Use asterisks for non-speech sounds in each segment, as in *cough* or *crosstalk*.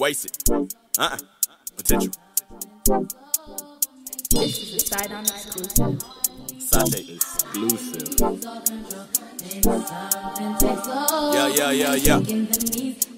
Waste it. Uh-uh. Potential. This is a Saidon exclusive. Sate exclusive. Yeah, yeah, yeah, yeah.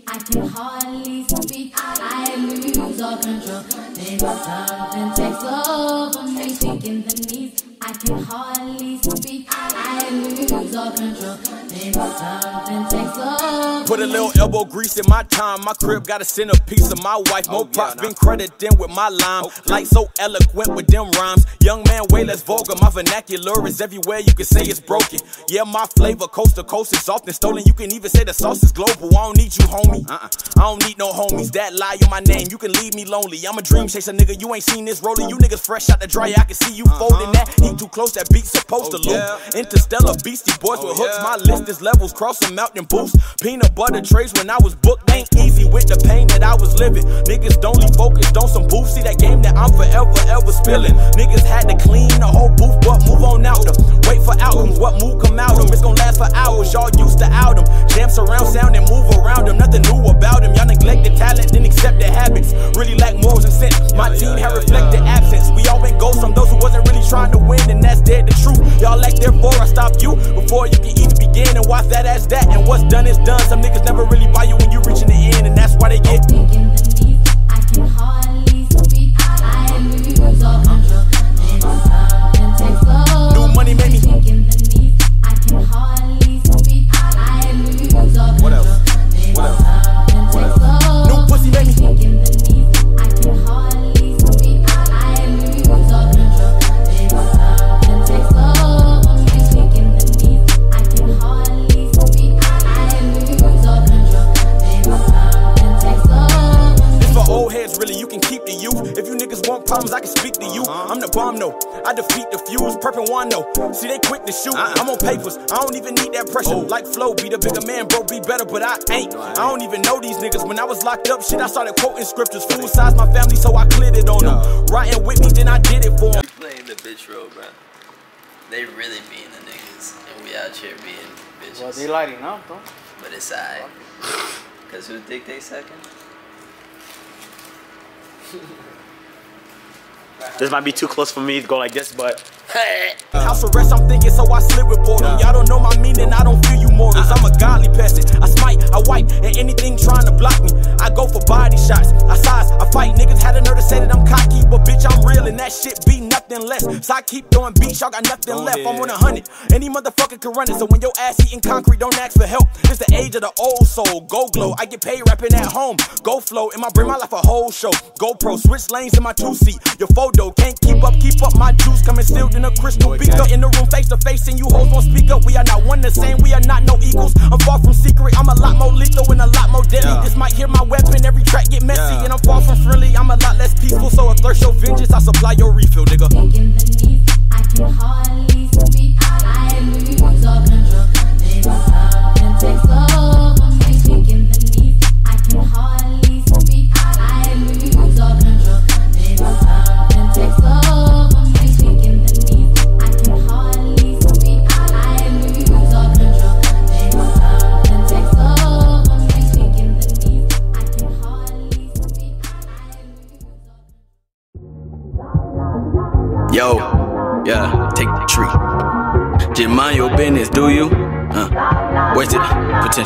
I can hardly speak. I lose all control. Maybe something takes over me. Speaking the knees. I can hardly speak. I lose all control. Maybe something takes over. Put a little elbow grease in my time. My crib got a centerpiece of my wife. More oh, props been credited with my line. Oh, like so eloquent with them rhymes. Young man, way less vulgar. My vernacular is everywhere. You can say it's broken. Yeah, my flavor coast to coast is often stolen. You can even say the sauce is global. I don't need you, homie. Uh-uh. I don't need no homies. That lie on my name. You can leave me lonely. I'm a dream chaser, nigga. You ain't seen this rolling. You niggas fresh out the dryer. I can see you uh-huh. folding that. Heat too close. That beat supposed to oh, loop. Interstellar beastie boys with hooks. My list is levels. Crossing mountain boost. Peanut butter trays when I was booked. Ain't easy with the pain that I was living. Niggas don't focused on some booth. See that game that I'm forever, ever spilling. Niggas had to Outcomes. What move come out them? It's gonna last for hours. Y'all used to out them. Jam surround sound and move around them. Nothing new about them. Y'all neglect the talent, then accept the habits. Really lack morals and sense. My team had reflected absence. We all been ghosts from those who wasn't really trying to win, and that's dead the truth. Y'all like therefore I stop you before you can even begin. And watch that as that. And what's done is done. Some niggas never really buy you when you reaching the end, and that's why they get. Problems, I can speak to you. I'm the bomb, no. I defeat the fuse, prepping one, no. See, they quick to shoot. Uh-uh. I'm on papers, I don't even need that pressure. Oh. Like Flow, be the bigger man, bro, be better, but I ain't. I don't even know these niggas. When I was locked up, shit, I started quoting scriptures. Fool size my family, so I cleared it on them. Riding with me, then I did it for them. Playing the bitch role, bro. They really being the niggas, and we out here being bitches. Well, they lighting up, though. But it's alright. *laughs* Cause who think they second? *laughs* This might be too close for me to go like this, but *laughs* House arrest, I'm thinking, so I slid with boredom. Y'all don't know my meaning, I don't feel you mortals. I'm a godly. I smite, I wipe, and anything trying to block me. I go for body shots. I size, I fight. Niggas had a nerve to say that I'm cocky, and that shit be nothing less. So I keep throwing beats, y'all got nothing left. I'm on a hundred. Any motherfucker can run it. So when your ass eating concrete, don't ask for help. It's the age of the old soul. Go glow. I get paid rapping at home. Go flow. In my brain, my life a whole show. GoPro, switch lanes in my two seat. Your photo can't keep up, keep up. My juice coming sealed in a crystal beaker. In the room, face to face, and you hoes won't speak up. We are not one the same. We are not no equals. I'm far from secret. I'm a lot more lethal and a lot more deadly. This might hear my weapon. Every track get messy, and I'm far from friendly. I'm a lot less peaceful. So if thirst your vengeance, I supply your refill, nigga.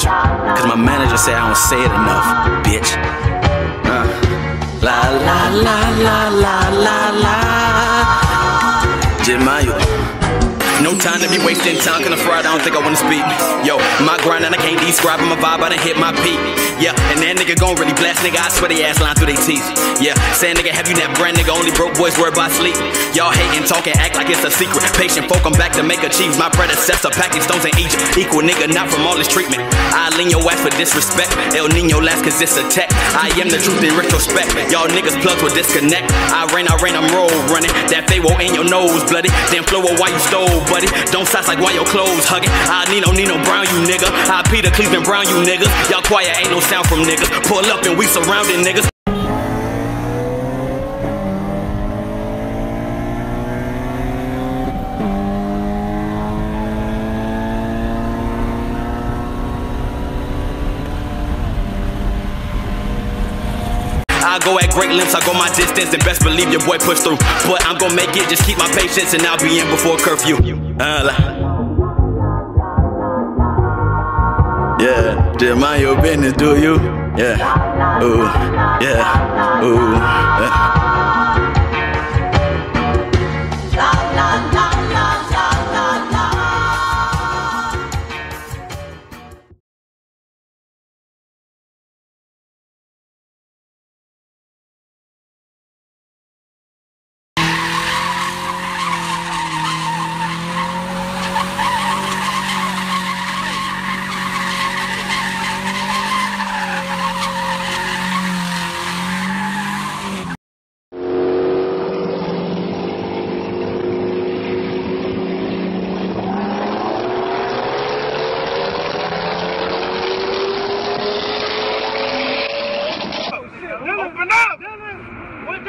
Potential. Cause my manager said I don't say it enough, bitch. La la la la la la la. No time to be wasting time, cause Friday I don't think I wanna speak. Yo, my grind and I can't describe my vibe, I done hit my peak. Yeah, and that nigga gon' really blast nigga, I swear they ass line through they teeth. Yeah, saying nigga, have you that brand nigga, only broke boys worry about sleep. Y'all hating, talking, act like it's a secret. Patient folk, I'm back to make achieve. My predecessor, packing stones in Egypt. Equal nigga, not from all this treatment. I lean your ass for disrespect. El Nino last cause it's a tech. I am the truth in retrospect. Y'all niggas plugs will disconnect. I rain, I rain, I'm roll running. That Pharaoh in your nose, bloody. Then flow why you stole, buddy. Don't size like why your clothes hugging. I Nino, Nino Brown, you nigga. I Peter Cleveland Brown, you niggas. Y'all quiet, ain't no sound from niggas. Pull up and we surrounding niggas. Great lengths, I go my distance, and best believe your boy push through. But I'm gonna make it, just keep my patience, and I'll be in before curfew. Uh, yeah, just mind your business, do you? Yeah, ooh, yeah, ooh, yeah.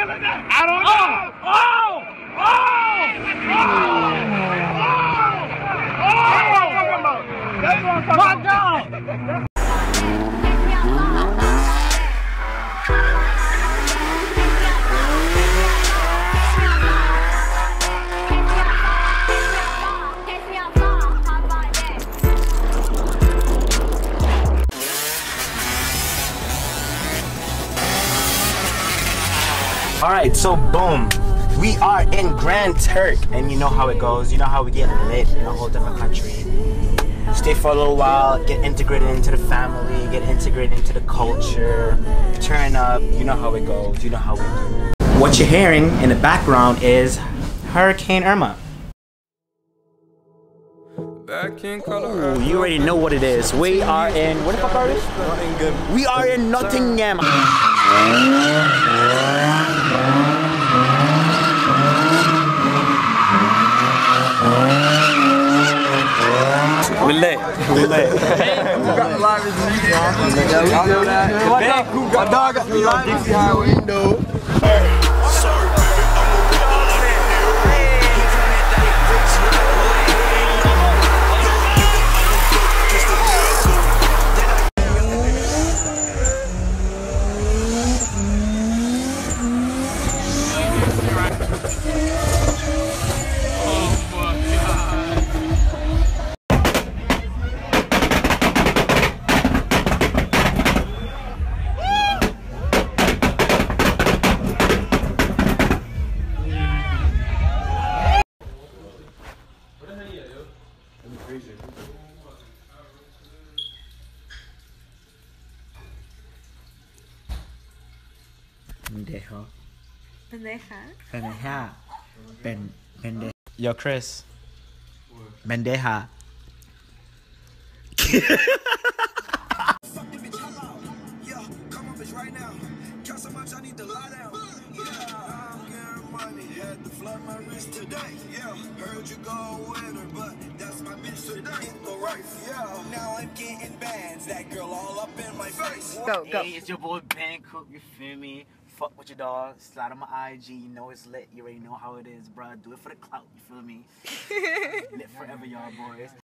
I don't know! Oh! Oh! Oh! Oh! That's what I'm talking about! My dog! All right, so boom, we are in Grand Turk, and you know how it goes. You know how we get lit in a whole different country. Stay for a little while, get integrated into the family, get integrated into the culture, turn up. You know how it goes. You know how we do. What you're hearing in the background is Hurricane Irma. Ooh, you already know what it is. We are in what the fuck are we? Nottingham. We are in Nottingham. *laughs* We lit. We เดฮอเป็นไรคะเป็นฮาเป็นเป็นเดยอคริสเป็นเดฮา lit. Pendejo. Pendeja. Pendeja. Ben, pende. Yo, Chris. Pendeja. Go, go. Hey, it's your boy Ben Cook, you feel me? Fuck with your dog, slide on my IG, you know it's lit, you already know how it is, bruh. Do it for the clout, you feel me? *laughs* lit forever, y'all boys.